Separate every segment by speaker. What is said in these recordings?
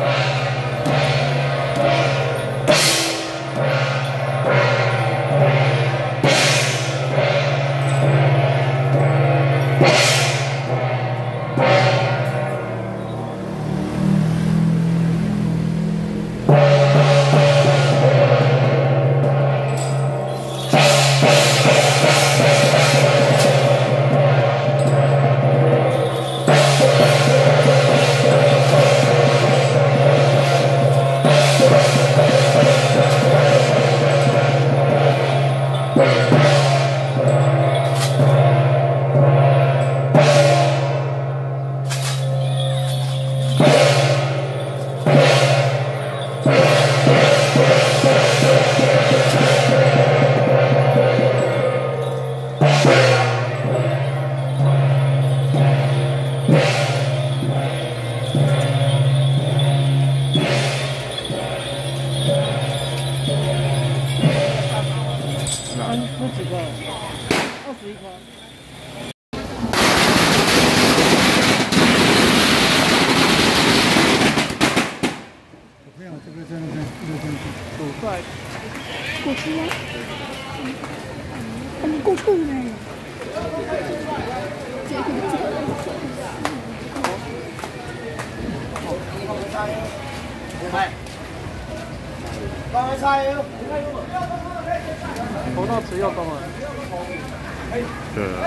Speaker 1: Amen. 十几个，二十一颗。
Speaker 2: 没有这个在那边，这个在
Speaker 1: 走出来，
Speaker 3: 过去啊，他们过去呢。
Speaker 1: 投到池又动了。
Speaker 4: 对啊。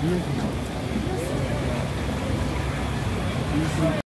Speaker 4: Thank you.